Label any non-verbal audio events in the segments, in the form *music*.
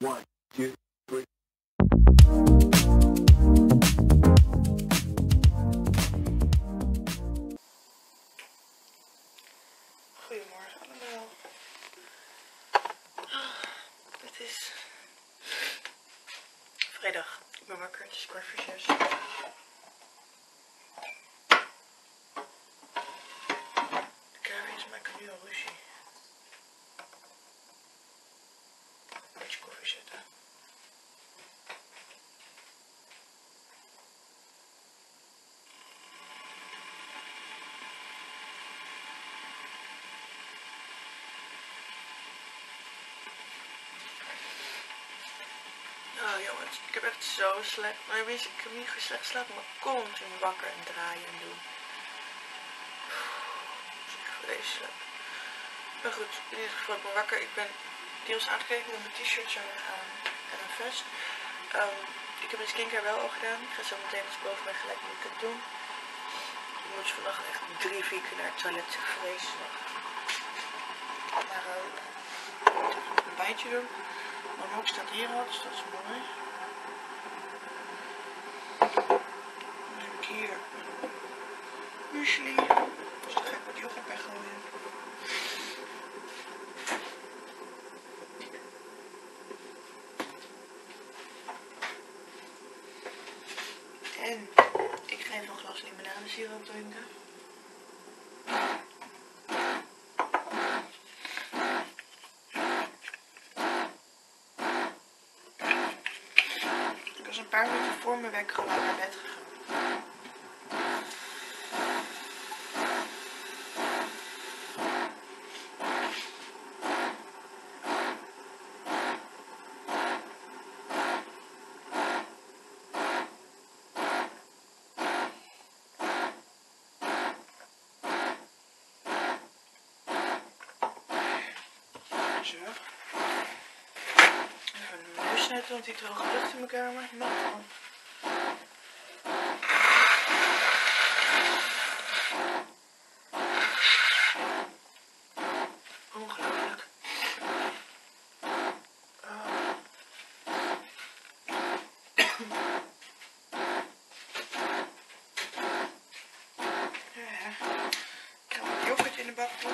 One. Goedemorgen allemaal. Ah, Het is vrijdag. Ik ben wakker. Het is kwart voor zes. Nu al ruzie. Een beetje koffie zetten. Oh jongens, ik heb echt zo slecht. Maar je, ik heb niet slecht geslapen, maar continu wakker en draaien en doen. Vreselijk. Maar goed, in ieder geval, ik ben wakker. Ik ben deels aangekregen met mijn t-shirt zo aan en een vest. Ehm, ik heb mijn skincare wel al gedaan. Ik ga zo meteen als ik boven ben gelijk make-up doen. Ik moet vannacht echt drie, vier keer naar het toilet. Vreselijk. Maar uh, ik moet even een bijtje doen. Mijn hoek staat hier al, dus dat is mooi. Dan heb ik hier Dus dan ga ik wat yoghurt bij gooien. En ik ga even een glas limonadesiroop drinken. Ik was een paar minuten voor mijn wekker naar bed gegaan. Zo. Even een zetten, want die droge lucht in mijn kamer. Ongelooflijk. Oh. Ja, ik ga wat yoghurt in de bak doen.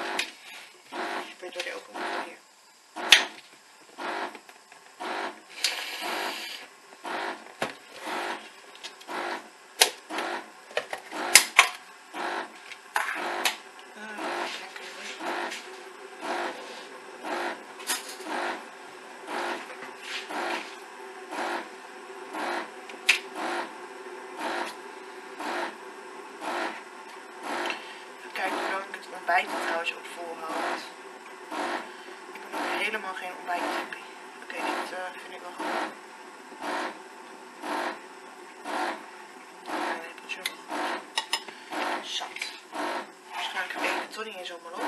Ik weet waar die open moet hier. Ah, lekker hoor. Kijk hoe lang ik het ontbijt trouwens op volhoud. Ik ben ook helemaal geen ontbijttypie. Oké, dit eh, vind ik wel goed. Een lepeltje. Zat. Waarschijnlijk het toch niet eens allemaal op.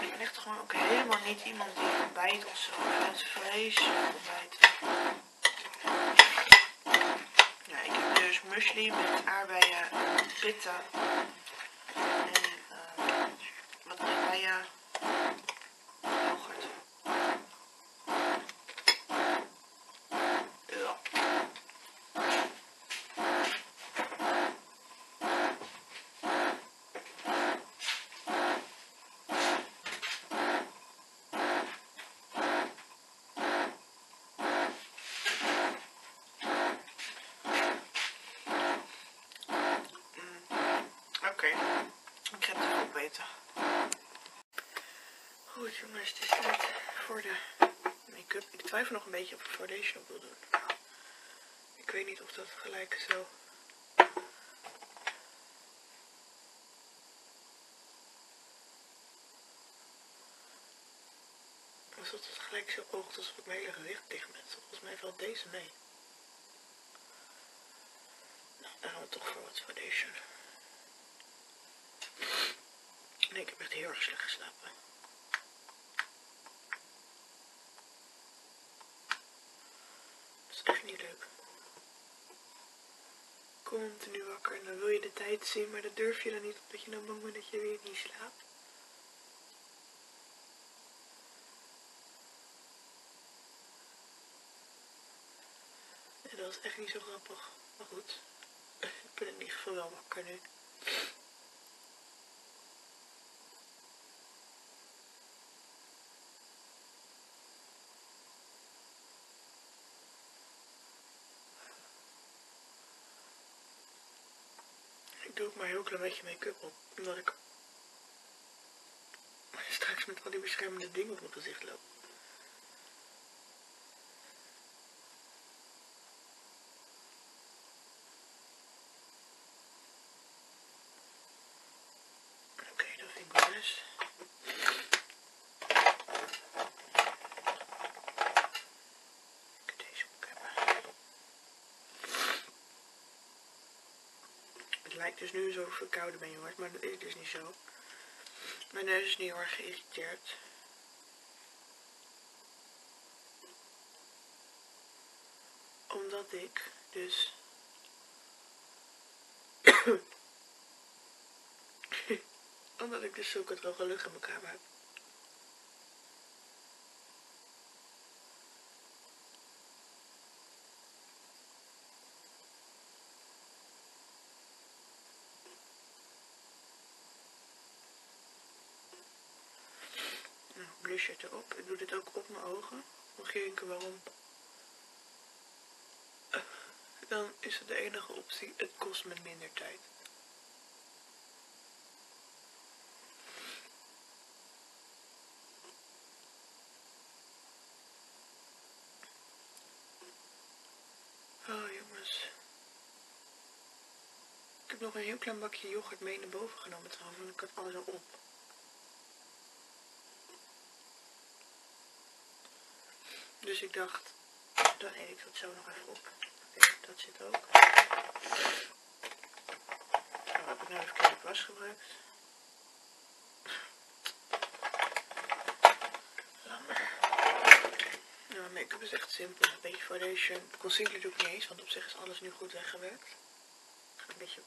Ik ben echt gewoon ook helemaal niet iemand die ontbijt of zo. Ik vind het vreselijk. Ja, ik heb dus muesli met aardbeien, pitten. En eh, wat aardbeien yoghurt. Ja. Oké, ik ga het even opeten. Goed jongens, het is tijd voor de make-up. Ik twijfel nog een beetje of ik foundation op wil doen. Ik weet niet of dat gelijk zo... Alsof het gelijk zo oogt alsof ik mijn hele gezicht dicht ben. Volgens mij valt deze mee. Nou, dan gaan we toch voor wat foundation. Nee, ik heb echt heel erg slecht geslapen. zien, maar dat durf je dan niet, omdat je dan bang bent dat je weer niet slaapt. En dat was echt niet zo grappig, maar goed, *laughs* ik ben in ieder geval wel wakker nu. Ook maar een heel klein beetje make-up op, omdat ik straks met al die beschermende dingen op mijn gezicht loop. Oké, dat vind ik wel best. Ik ga deze ook hebben. Het lijkt dus nu zo verkouden ben jongens, maar dat is dus niet zo. Mijn neus is niet heel erg geïrriteerd. Omdat ik dus... *coughs* Omdat ik dus zulke droge lucht in mijn kamer heb. Erop. Ik doe dit ook op mijn ogen. Mag je denken waarom? Dan is het de enige optie. Het kost me minder tijd. Oh jongens. Ik heb nog een heel klein bakje yoghurt mee naar boven genomen trouwens, want ik had alles al op. Dus ik dacht, dan eet ik dat zo nog even op. Dat zit ook. Nou heb ik nou even was gebruikt. Nou, make-up is echt simpel. Een beetje foundation. Concealer doe ik niet eens, want op zich is alles nu goed weggewerkt. Ga een beetje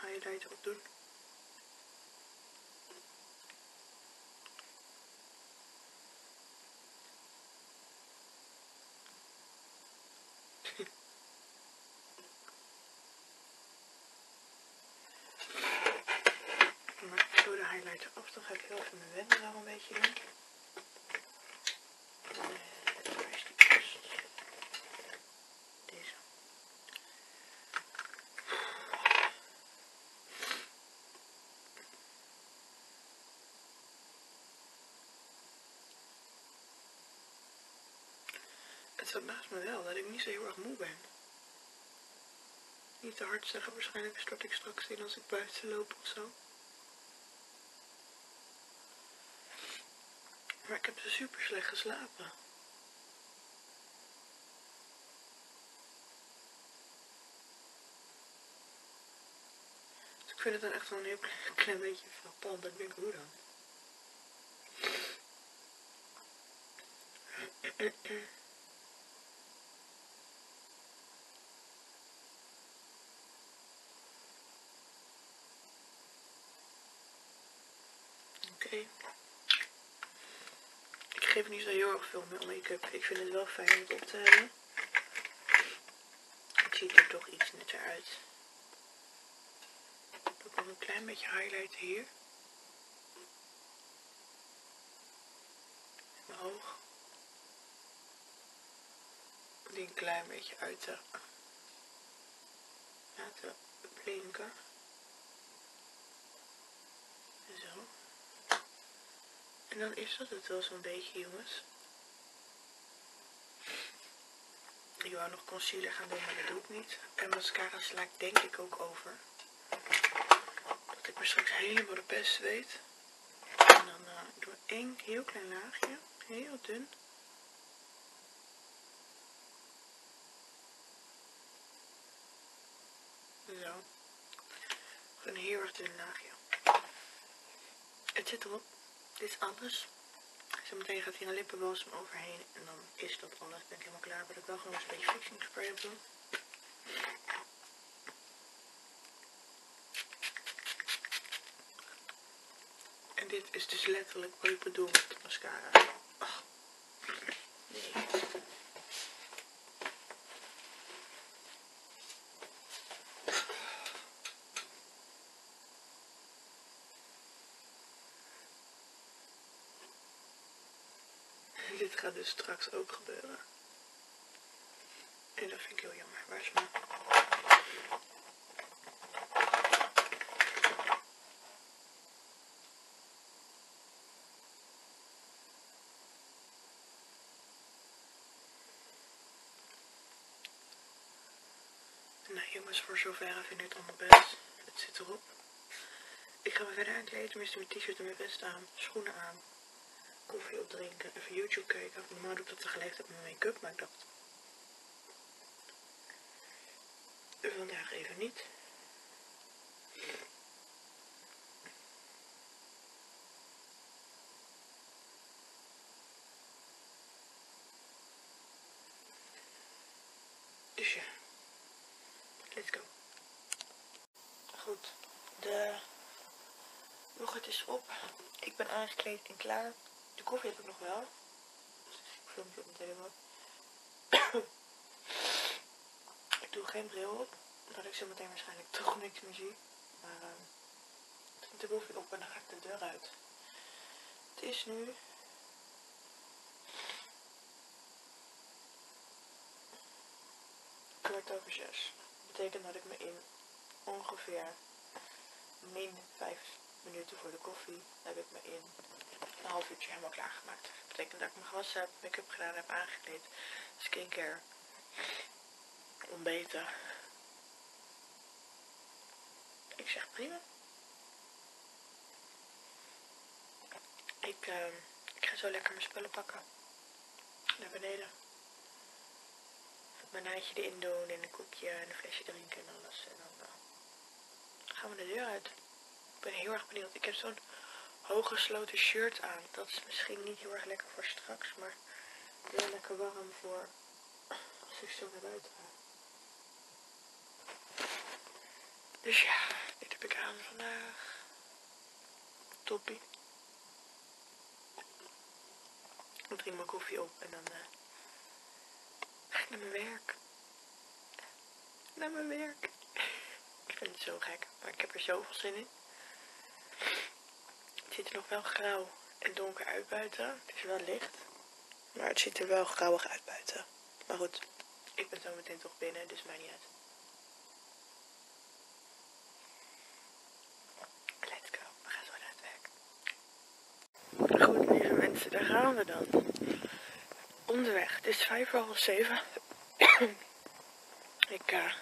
highlighter op doen. Maar ik doe de highlighter af, dan ga ik heel even mijn wenkbrauw een beetje doen. Eh, waar is die eerst? Deze. Het verbaast me wel dat ik niet zo heel erg moe ben. Niet te hard zeggen, waarschijnlijk stort ik straks in als ik buiten loop of zo. Maar ik heb zo super slecht geslapen. Dus ik vind het dan echt wel een heel klein, *laughs* klein beetje frappant. Dat ik denk, hoe dan? *clears throat* Oké. Ik geef niet zo heel erg veel make-up. Ik vind het wel fijn om het op te hebben. Het ziet er toch iets netter uit. Ik doe nog een klein beetje highlight hier. Mijn oog. Die een klein beetje uit te laten blinken. Zo. En dan is dat het wel zo'n beetje, jongens. Ik wou nog concealer gaan doen, maar dat doe ik niet. En mascara sla ik denk ik ook over. Dat ik me straks helemaal de best weet. En dan uh, doe ik één heel klein laagje. Heel dun. Zo. Een heel erg dun laagje. Het zit erop. Dit is alles. Zometeen gaat hier een lippenbalsem overheen. En dan is dat alles. Ben helemaal klaar. Maar ik wel gewoon een beetje fixing spray op doen. En dit is dus letterlijk wat ik bedoel met mascara. Nee. dit gaat dus straks ook gebeuren. En dat vind ik heel jammer. Waar is mijn... Nou jongens, voor zover vind ik het allemaal best. Het zit erop. Ik ga me verder aankleden, tenminste mijn t-shirt en mijn vest aan, schoenen aan, koffie opdrinken, even YouTube kijken. Normaal doe ik dat tegelijkertijd met mijn make-up, maar ik dacht... Vandaag even niet. Dus ja, let's go. Goed, de yoghurt is op. Ik ben aangekleed en klaar. De koffie heb ik nog wel. Dus ik film je op mijn ik doe geen bril op. Omdat ik zo meteen waarschijnlijk toch niks meer zie. Maar uh, de koffie op en dan ga ik de deur uit. Het is nu kwart over zes. Dat betekent dat ik me in ongeveer min vijf minuten voor de koffie heb ik me in een half uurtje helemaal klaargemaakt. Dat betekent dat ik mijn gewassen heb, make-up gedaan heb, aangekleed, skincare, ontbeten. Ik zeg prima. Ik, uh, ik ga zo lekker mijn spullen pakken. Naar beneden. Mijn naadje erin doen en een koekje en een flesje drinken en alles. En dan uh, gaan we de deur uit. Ik ben heel erg benieuwd. Ik heb zo'n hooggesloten shirt aan. Dat is misschien niet heel erg lekker voor straks, maar heel lekker warm voor als ik zo naar buiten ga. Dus ja, dit heb ik aan vandaag. Toppie. Ik drink mijn koffie op en dan uh, ga ik naar mijn werk. Naar mijn werk. *laughs* Ik vind het zo gek, maar ik heb er zoveel zin in. Het ziet er nog wel grauw en donker uit buiten. Het is wel licht. Maar het ziet er wel grauwig uit buiten. Maar goed, ik ben zo meteen toch binnen, dus mij niet uit. Let's go, we gaan zo naar het werk. Goed, lieve mensen, daar gaan we dan. Onderweg, het is vijf half zeven. *clears throat* ik, uh,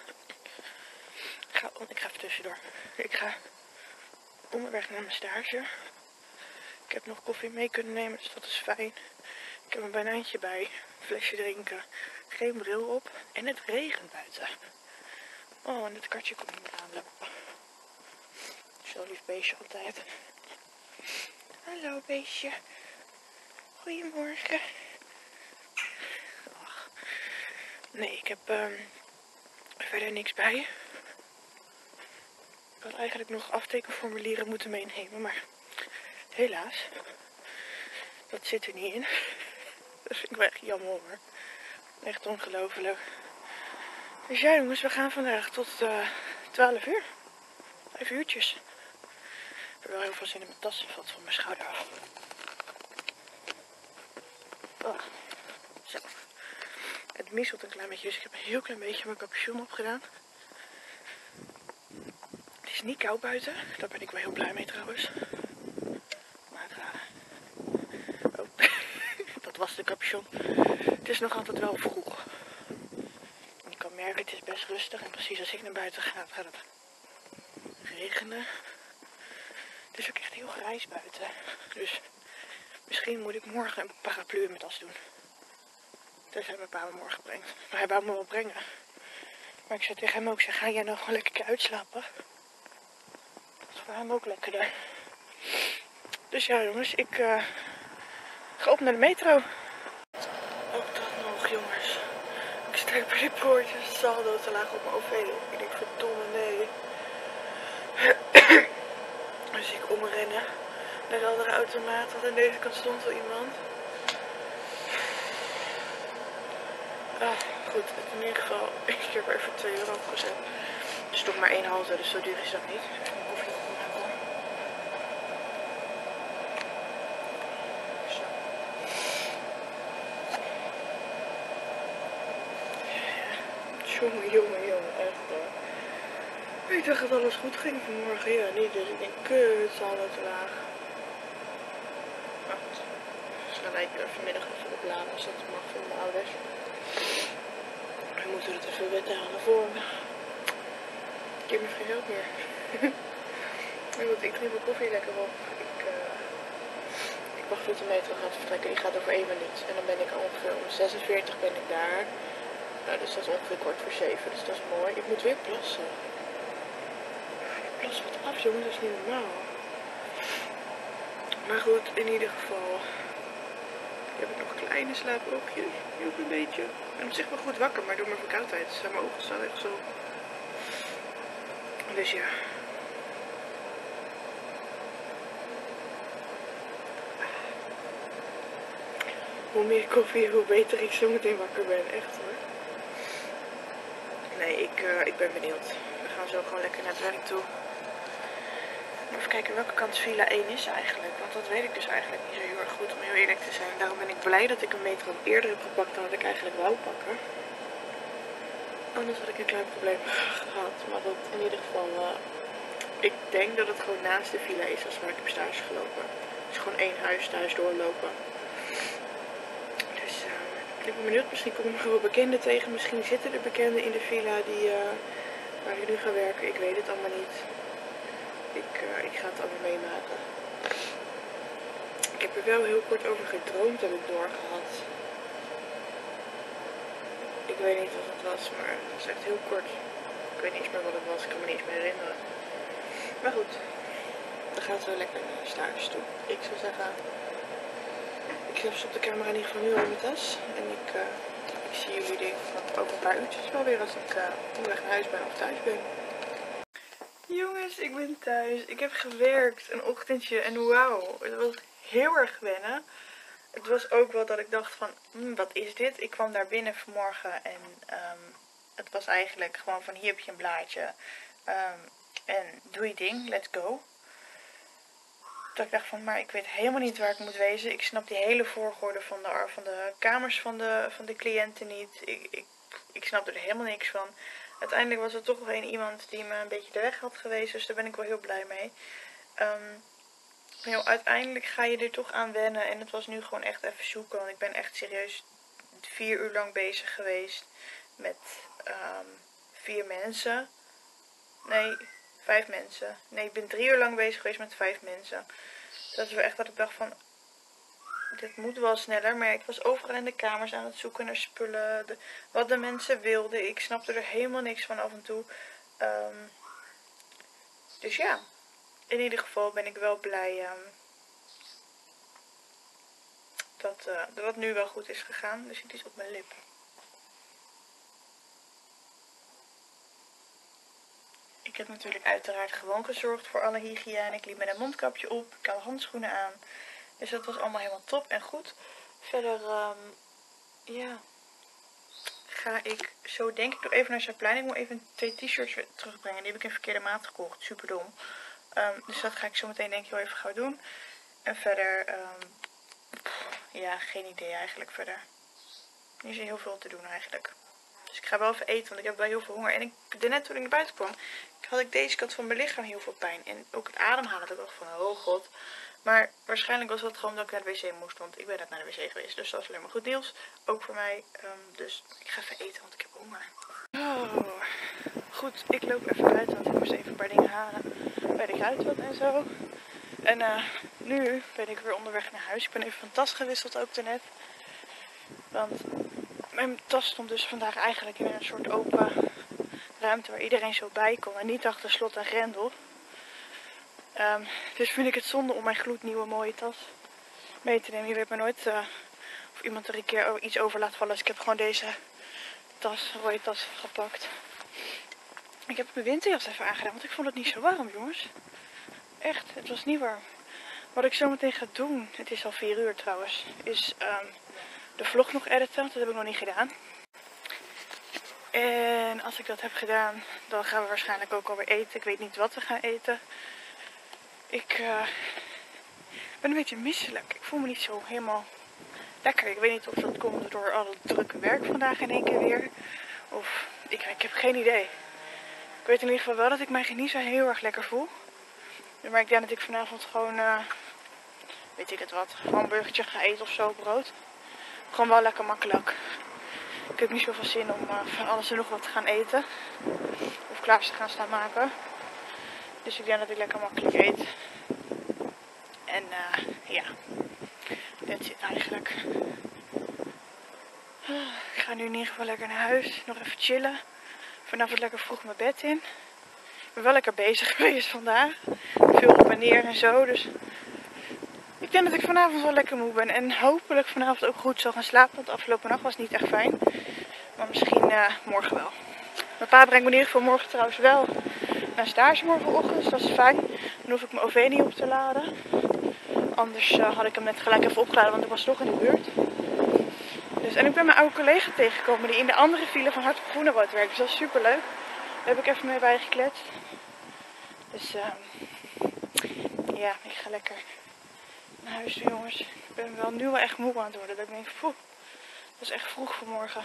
ga, ik ga even tussendoor. Ik ga onderweg naar mijn stage. Ik heb nog koffie mee kunnen nemen, dus dat is fijn. Ik heb een banaantje bij, flesje drinken, geen bril op en het regent buiten. Oh, en het kartje komt niet aanlopen. Zo lief beestje altijd. Hallo beestje. Goedemorgen. Nee, ik heb um, verder niks bij. Ik had eigenlijk nog aftekenformulieren moeten meenemen, maar helaas. Dat zit er niet in. *laughs* Dat vind ik wel echt jammer hoor. Echt ongelooflijk. Dus ja jongens, we gaan vandaag tot uh, eh, 12 uur. Vijf uurtjes. Ik heb wel heel veel zin in mijn tas. Valt van mijn schouder af. Oh. Zo. Het miselt een klein beetje, dus ik heb een heel klein beetje mijn capuchon opgedaan. Het is niet koud buiten. Daar ben ik wel heel blij mee trouwens. Maar uh, oh. dat de capuchon. Het is nog altijd wel vroeg. Je kan merken, het is best rustig. En precies als ik naar buiten ga, gaat het regenen. Het is ook echt heel grijs buiten. Dus misschien moet ik morgen een paraplu in mijn tas doen. Dus hij mijn pa me morgen brengt. Maar hij wou me wel brengen. Maar ik zei tegen hem ook, zeg, ga jij nog wel lekker uitslapen? Dat is voor hem ook lekkerder. Dus ja jongens, ik uh, ga op naar de metro. Ook dat nog jongens. Ik sta bij die poortjes, saldo te laag op mijn OV. Ik denk verdomme nee. *coughs* dus ik omrennen naar de andere automaat, want aan deze kant stond wel iemand. Ah, goed, in ieder geval, ik heb even 2 euro gezet. Het is toch maar één halte, dus zo duur is dat niet een koffie maken. Zo. Jongen, jongen, jongen, echt hoor. Ik dacht dat alles goed ging vanmorgen. Ja, niet. Dus ik denk, kut, hadden te laag. Goed. Dus gaan wij vanmiddag even opladen als dat mag van mijn ouders. We moeten het even weghalen voor me. Ik heb nog geen geld meer. *laughs* Ik neem mijn koffie lekker op. Ik, uh, ik wacht tot de metro gaat vertrekken. Die gaat over één minuut. En dan ben ik ongeveer om 46 ben ik daar. Nou, dus dat is ongeveer kort voor 7. Dus dat is mooi. Ik moet weer plassen. Ik plas wat af, jongen. Dat is niet normaal. Maar goed, in ieder geval. Ik heb nog kleine slaapoogjes. Ook een beetje. En op zich wel goed wakker, maar door mijn verkoudheid zijn mijn ogen staan echt zo. Dus ja. Hoe meer koffie, hoe beter ik zo meteen wakker ben. Echt hoor. Nee, ik, uh, ik ben benieuwd. We gaan zo gewoon lekker naar het werk toe. Even kijken welke kant fila 1 is eigenlijk. Want dat weet ik dus eigenlijk niet zo heel erg goed om heel eerlijk te zijn. Daarom ben ik blij dat ik een metro eerder heb gepakt dan dat ik eigenlijk wou pakken. Anders had ik een klein probleem *laughs* gehad. Maar dat in ieder geval, uh, ik denk dat het gewoon naast de fila is als waar ik heb stage gelopen. Het is gewoon één huis thuis doorlopen. Ik ben benieuwd, misschien kom ik wel bekenden tegen. Misschien zitten er bekenden in de villa die, uh, waar ik nu ga werken. Ik weet het allemaal niet. Ik, uh, ik ga het allemaal meemaken. Ik heb er wel heel kort over gedroomd, heb ik doorgehad. Ik weet niet wat het was, maar het was echt heel kort. Ik weet niet meer wat het was, ik kan me niet meer herinneren. Maar goed, gaat het wel lekker naar staartjes toe. Ik zou zeggen, ik stop de camera in ieder geval nu al mijn tas. En ik, uh, ik zie jullie denk over een paar uurtjes wel weer als ik uh, onderweg naar huis ben of thuis ben. Jongens, ik ben thuis. Ik heb gewerkt een ochtendje en wauw, het was heel erg wennen. Het was ook wel dat ik dacht van, hm, wat is dit? Ik kwam daar binnen vanmorgen en um, het was eigenlijk gewoon van hier heb je een blaadje. Um, en doe je ding, let's go. Dat ik dacht van, maar ik weet helemaal niet waar ik moet wezen. Ik snap die hele volgorde van de, van de kamers van de, van de cliënten niet. Ik, ik, ik snap er helemaal niks van uiteindelijk was er toch nog een iemand die me een beetje de weg had geweest. Dus daar ben ik wel heel blij mee. Um, maar uiteindelijk ga je er toch aan wennen. En het was nu gewoon echt even zoeken. Want ik ben echt serieus vier uur lang bezig geweest met um, vier mensen. Nee, vijf mensen. Nee, ik ben drie uur lang bezig geweest met vijf mensen. Dat is wel echt dat ik dacht van, dit moet wel sneller. Maar ik was overal in de kamers aan het zoeken naar spullen. Wat de mensen wilden. Ik snapte er helemaal niks van af en toe. Um, dus ja. In ieder geval ben ik wel blij um, dat, uh, dat het nu wel goed is gegaan. Dus het is op mijn lip. Ik heb natuurlijk uiteraard gewoon gezorgd voor alle hygiëne. Ik liep met een mondkapje op. Ik had handschoenen aan. Dus dat was allemaal helemaal top en goed. Verder, um, ja, ga ik zo denk ik nog even naar Saplein. Ik moet even twee t-shirts terugbrengen. Die heb ik in verkeerde maat gekocht. Super dom. Um, dus dat ga ik zo meteen denk ik wel even gauw doen. En verder, um, ja, geen idee eigenlijk verder. Er is heel veel te doen eigenlijk. Dus ik ga wel even eten, want ik heb wel heel veel honger. En ik, net toen ik naar buiten kwam, had ik deze kant van mijn lichaam heel veel pijn. En ook het ademhalen, dat ik dacht van, oh god. Maar waarschijnlijk was dat gewoon dat ik naar de wc moest. Want ik ben net naar de wc geweest. Dus dat is alleen maar goed nieuws. Ook voor mij. Um, dus ik ga even eten, want ik heb honger. Oh, goed, ik loop even buiten. Want ik moest even een paar dingen halen. Bij de kruidvat en zo. En uh, nu ben ik weer onderweg naar huis. Ik ben even van tas gewisseld ook daarnet. Want mijn tas stond dus vandaag eigenlijk in een soort open ruimte waar iedereen zo bij kon. En niet achter slot en grendel. Um, dus vind ik het zonde om mijn gloednieuwe mooie tas mee te nemen. Je weet maar nooit uh, of iemand er een keer iets over laat vallen. Dus ik heb gewoon deze tas, rode tas gepakt. Ik heb mijn winterjas even aangedaan, want ik vond het niet zo warm jongens. Echt, het was niet warm. Wat ik zo meteen ga doen, het is al 4 uur trouwens, is um, de vlog nog editen. Dat heb ik nog niet gedaan. En als ik dat heb gedaan, dan gaan we waarschijnlijk ook alweer eten. Ik weet niet wat we gaan eten. Ik uh, ben een beetje misselijk. Ik voel me niet zo helemaal lekker. Ik weet niet of dat komt door al het drukke werk vandaag in één keer weer. Of ik, ik heb geen idee. Ik weet in ieder geval wel dat ik mij niet zo heel erg lekker voel. Maar ik denk dat ik vanavond gewoon, uh, weet ik het wat, gewoon een burgertje ga eten of zo, brood. Gewoon wel lekker makkelijk. Ik heb niet zoveel zin om uh, van alles en nog wat te gaan eten. Of klaar te gaan staan maken. Dus ik denk dat ik lekker makkelijk eet. En uh, ja, dat zit eigenlijk. Ik ga nu in ieder geval lekker naar huis. Nog even chillen. Vanavond lekker vroeg mijn bed in. Ik ben wel lekker bezig *laughs* geweest vandaag. Veel op en neer en zo. Dus ik denk dat ik vanavond wel lekker moe ben. En hopelijk vanavond ook goed zal gaan slapen. Want afgelopen nacht was niet echt fijn. Maar misschien uh, morgen wel. Mijn pa brengt me in ieder geval morgen trouwens wel naar stage morgenochtend. Dus dat is fijn. Dan hoef ik mijn OV niet op te laden. Anders uh, had ik hem net gelijk even opgeladen, want ik was toch in de buurt. Dus, en ik ben mijn oude collega tegengekomen die in de andere file van Hart Groenewoud werkt. Dus dat is super leuk. Daar heb ik even mee bij gekletst. Dus uh, ja, ik ga lekker naar huis jongens. Ik ben wel nu wel echt moe aan het worden. Dat ik denk, poeh, dat is echt vroeg vanmorgen.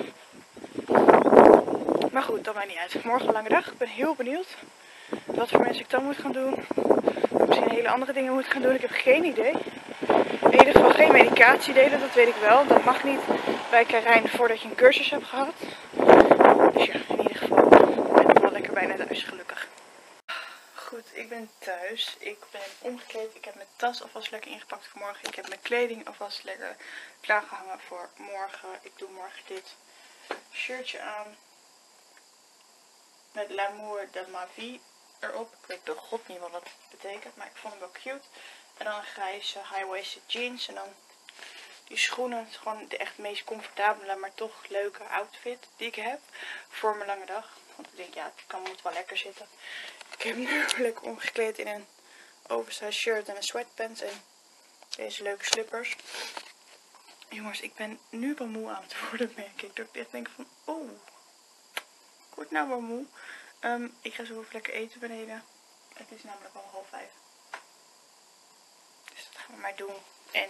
Maar goed, dat maakt niet uit. Morgen een lange dag. Ik ben heel benieuwd wat voor mensen ik dan moet gaan doen. Misschien hele andere dingen moet gaan doen. Ik heb geen idee. In ieder geval geen medicatie delen, dat weet ik wel. Dat mag niet bij Karijn voordat je een cursus hebt gehad. Dus ja, in ieder geval ben ik wel lekker bijna thuis, gelukkig. Goed, ik ben thuis. Ik ben omgekleed. Ik heb mijn tas alvast lekker ingepakt voor morgen. Ik heb mijn kleding alvast lekker klaargehangen voor morgen. Ik doe morgen dit shirtje aan. Met L'amour de ma vie erop. Ik weet door god niet wat dat betekent, maar ik vond hem wel cute. En dan een grijze high-waisted jeans. En dan die schoenen. Het is gewoon de echt meest comfortabele, maar toch leuke outfit die ik heb. Voor mijn lange dag. Want ik denk, ja, het kan, moet wel lekker zitten. Ik heb nu *laughs* lekker omgekleed in een oversized shirt en een sweatpants. En deze leuke slippers. Jongens, ik ben nu wel moe aan het worden, *laughs* merk ik. Dat ik echt denk van, oh, ik word nou wel moe. Um, ik ga zo even lekker eten beneden. Het is namelijk al half vijf. Dus dat gaan we maar doen. En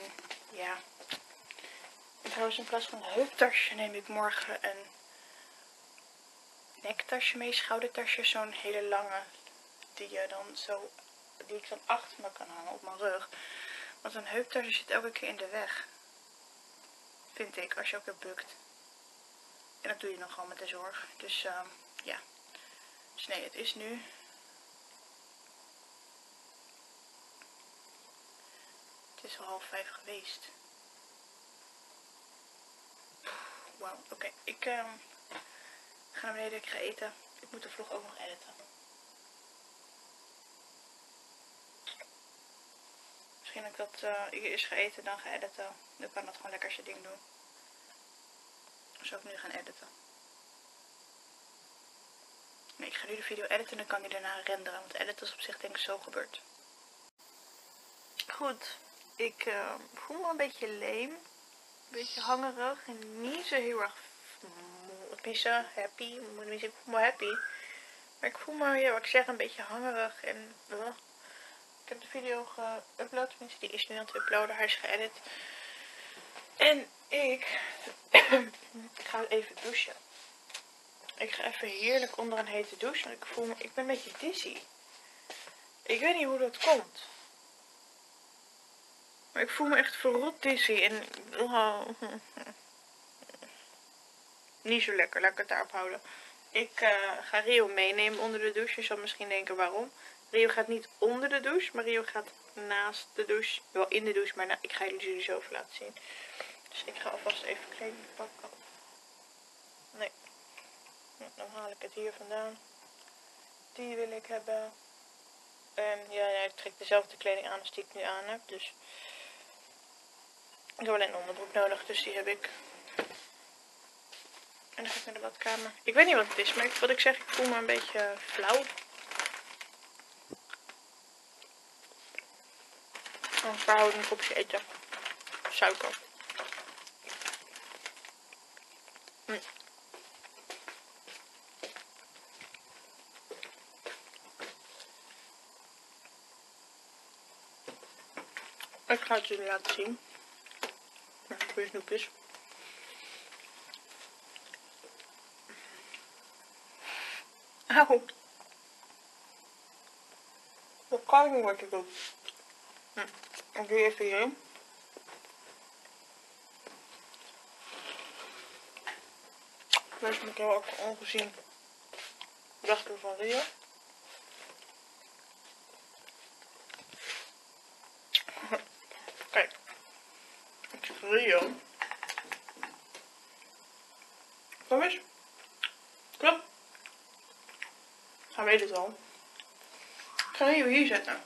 ja. En trouwens in plaats van een heuptasje neem ik morgen een nektasje mee. Schoudertasje. Zo'n hele lange. Die, je dan zo, die ik dan achter me kan hangen op mijn rug. Want een heuptasje zit elke keer in de weg. Vind ik. Als je ook weer bukt. En dat doe je dan gewoon met de zorg. Dus uh, ja. Dus nee, het is nu Het is al half vijf geweest. Wauw, oké. Ik uh, ga naar beneden, ik ga eten. Ik moet de vlog ook nog editen. Misschien dat ik dat uh, eerst ga eten, dan ga editen. Dan kan dat gewoon lekker zijn ding doen. Of zou ik nu gaan editen? Nee, ik ga nu de video editen en dan kan die daarna renderen. Want editen is op zich denk ik zo gebeurd. Goed, ik uh, voel me een beetje leem. Een beetje hangerig en niet zo heel erg pissen, happy. Ik voel me happy. Maar ik voel me, ja, wat ik zeg, een beetje hangerig. En uh, ik heb de video geüpload. Tenminste, die is nu aan het uploaden. Hij is geëdit. En *coughs* ik ga even douchen. Ik ga even heerlijk onder een hete douche. Want ik voel me, ik ben een beetje dizzy. Ik weet niet hoe dat komt. Maar ik voel me echt verrot dizzy. En oh, niet zo lekker. Laat ik het daarop houden. Ik uh, ga Rio meenemen onder de douche. Je zal misschien denken waarom. Rio gaat niet onder de douche. Maar Rio gaat naast de douche. Wel in de douche. Maar ik ga jullie zo even laten zien. Dus ik ga alvast even kleding pakken. Nee. Dan haal ik het hier vandaan. Die wil ik hebben. En ja, ja, ik trek dezelfde kleding aan als die ik nu aan heb. Dus ik heb alleen een onderbroek nodig, dus die heb ik. En dan ga ik naar de badkamer. Ik weet niet wat het is, maar wat ik zeg, ik voel me een beetje flauw. Een verhouding kopje eten. Suiker. Hm. Ik ga het jullie laten zien. Ik weet snoepjes. Nou. Dat kan ik niet wat je doet. Hm. Ik doe even hierin. Deze moet heel ook ongezien wegdoen van Rio. Kijk. Ik zeg Rio. Kom eens. Kom. Hij weet het al. Ik ga Rio hier zetten.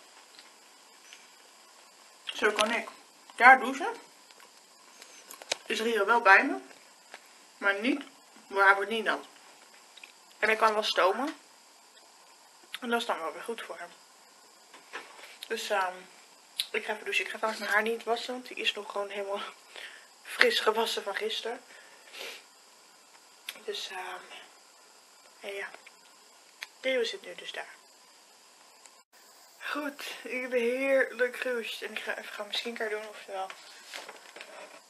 Zo kan ik daar douchen. Is Rio wel bij me. Maar niet, maar hij wordt niet nat. En ik kan wel stomen. En dat is dan wel weer goed voor hem. Dus ehm ik ga even douchen. Ik ga mijn haar niet wassen, want die is nog gewoon helemaal *laughs* fris gewassen van gisteren. Dus ehm ja, Theo zit nu dus daar. Goed, ik heb heerlijk gedoucht. En ik ga even gaan mijn skincare doen, oftewel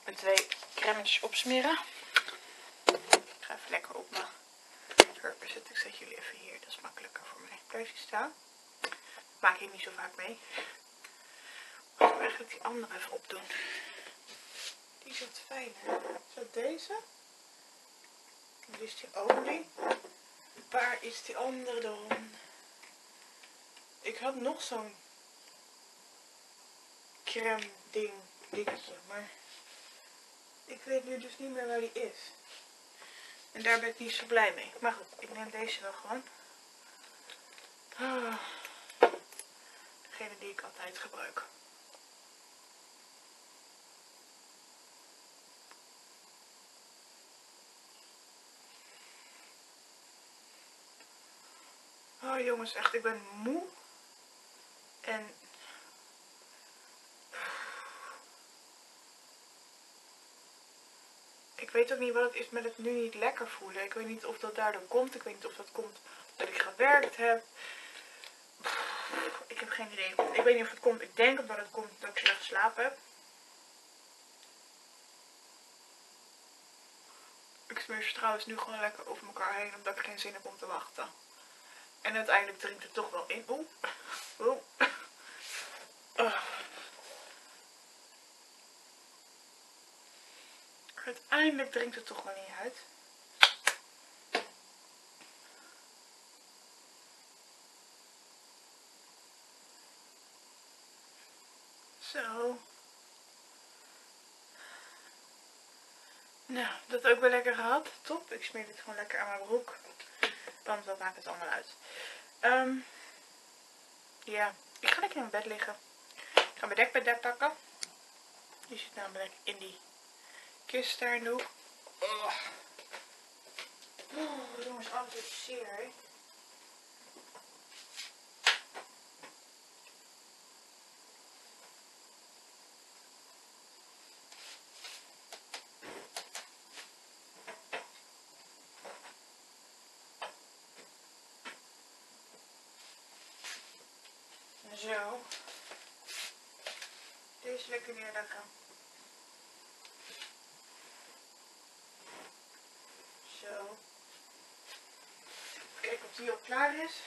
mijn twee crèmetjes opsmeren. Ik ga even lekker op mijn hurken zetten. Ik zet jullie even hier, dat is makkelijker voor mij. Blijf je staan. Maak ik niet zo vaak mee. Ik ga eigenlijk die andere even opdoen. Die is wat fijner. Is deze? Wat is die olie? Waar is die andere dan? Ik had nog zo'n crème ding, dingetje, maar ik weet nu dus niet meer waar die is. En daar ben ik niet zo blij mee. Maar goed, ik neem deze wel gewoon. Ah, degene die ik altijd gebruik. Oh jongens, echt, ik ben moe. En ik weet ook niet wat het is met het nu niet lekker voelen. Ik weet niet of dat daardoor komt. Ik weet niet of dat komt dat ik gewerkt heb. Ik heb geen idee. Ik weet niet of het komt. Ik denk dat het komt dat ik slecht geslapen heb. Ik smeer ze trouwens nu gewoon lekker over elkaar heen omdat ik geen zin heb om te wachten. En uiteindelijk drinkt het toch wel in. Uh. Uiteindelijk drinkt het toch wel niet uit. Zo. Nou, dat ook wel lekker gehad. Top. Ik smeer dit gewoon lekker aan mijn broek. Want dat maakt het allemaal uit. Um, ja, ik ga lekker in mijn bed liggen. Ik ga mijn dekbed pakken. Die zit namelijk in die kist daar in de. Oh, oh jongens, alles is zeer, hè. Zo. Deze lekker neerleggen. Zo. Kijken of die al klaar is.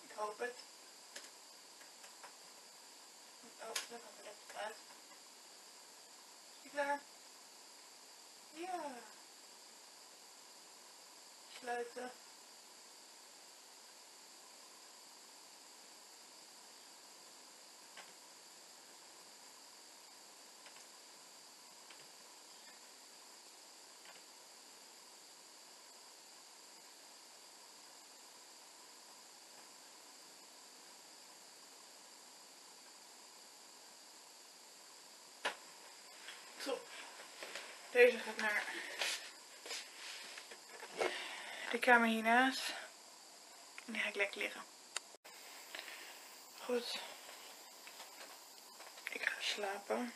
Ik hoop het. Oh, dan kan het lekker uit. Is die klaar? Ja. Sluiten. Zo. Deze gaat naar de kamer hiernaast. En die ga ik lekker liggen. Goed. Ik ga slapen.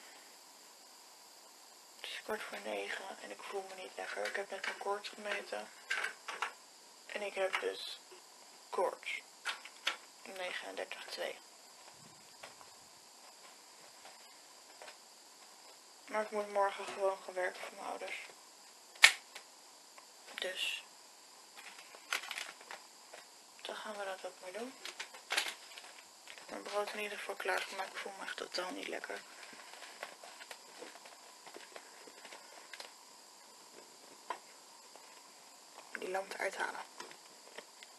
Het is kwart voor negen en ik voel me niet lekker. Ik heb net een koorts gemeten. En ik heb dus koorts. 39,2. Maar ik moet morgen gewoon gaan werken voor mijn ouders. Dus dan gaan we dat ook maar doen. Ik heb mijn brood in ieder geval klaargemaakt. Ik voel me echt totaal niet lekker. Die lamp eruit halen.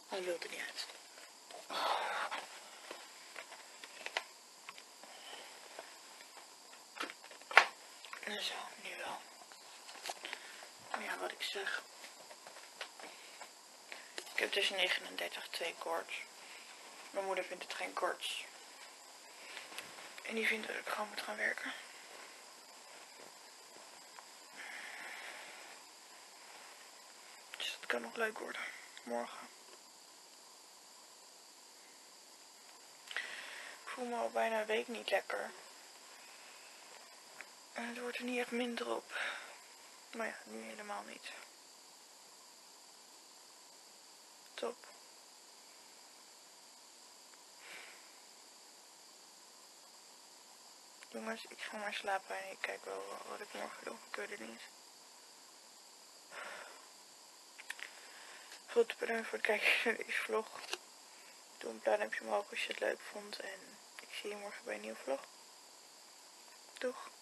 Hij wil er niet uit. En zo, nu wel. Maar ja, wat ik zeg. Ik heb dus 39, 2 koorts. Mijn moeder vindt het geen koorts. En die vindt dat ik gewoon moet gaan werken. Dus dat kan nog leuk worden. Morgen. Ik voel me al bijna een week niet lekker. En het wordt er niet echt minder op. Maar ja, nu helemaal niet. Top. Jongens, ik ga maar slapen en ik kijk wel wat ik morgen doe. Ik weet het niet. Goed, bedankt voor het kijken naar deze vlog. Doe een duimpje omhoog als je het leuk vond. En ik zie je morgen bij een nieuwe vlog. Doeg!